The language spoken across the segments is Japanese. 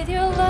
with your love.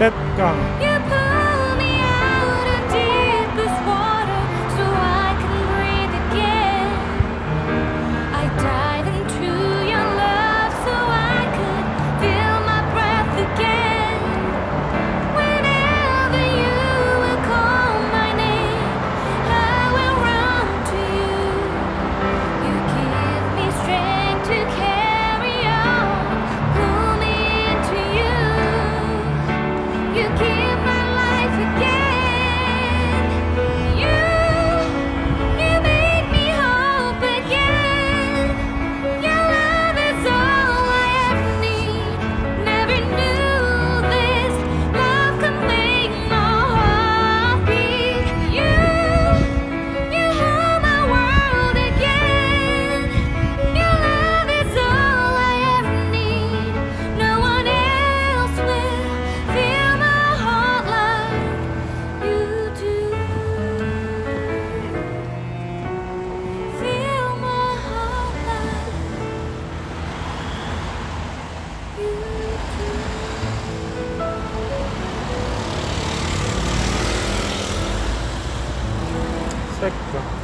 セット。perfekt.